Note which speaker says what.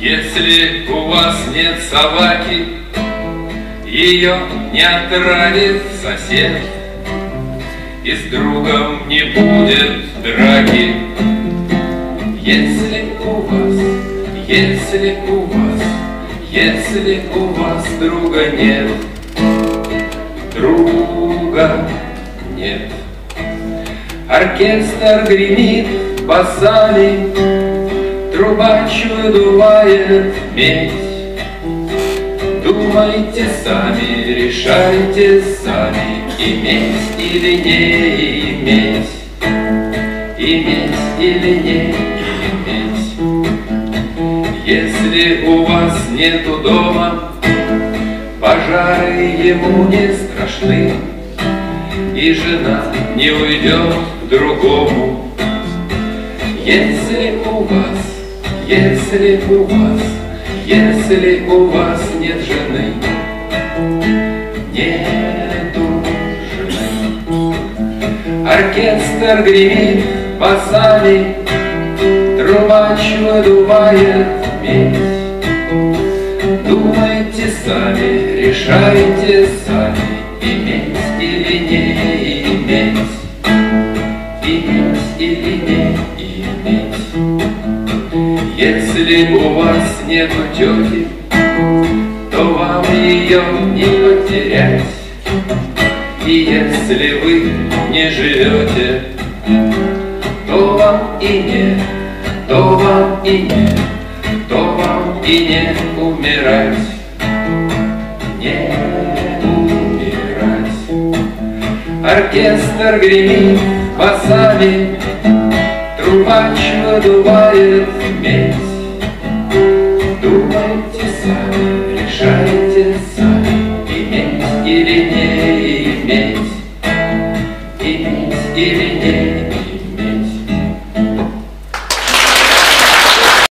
Speaker 1: Если у вас нет собаки, ее не отравит сосед, И с другом не будет драки. Если у вас, если у вас, если у вас друга нет, друга нет. Оркестр гремит басами, Трубач выдувает медь. Думайте сами, решайте сами, Иметь или не иметь, Иметь или не иметь. Если у вас нету дома, Пожары ему не страшны, И жена не уйдет к другому. Если у вас, если у вас, если у вас нет жены, нету жены. Оркестр гремит басами, Трубач выдувает медь. Думайте сами, решайте сами, Иметь или не иметь, Если у вас нету тети, То вам ее не потерять. И если вы не живете, То вам и не, то вам и не, То вам и не умирать. Не умирать. Оркестр гремит басами, Трубач выдувает медь. Думайте сами, решайте сами, Иметь или не иметь,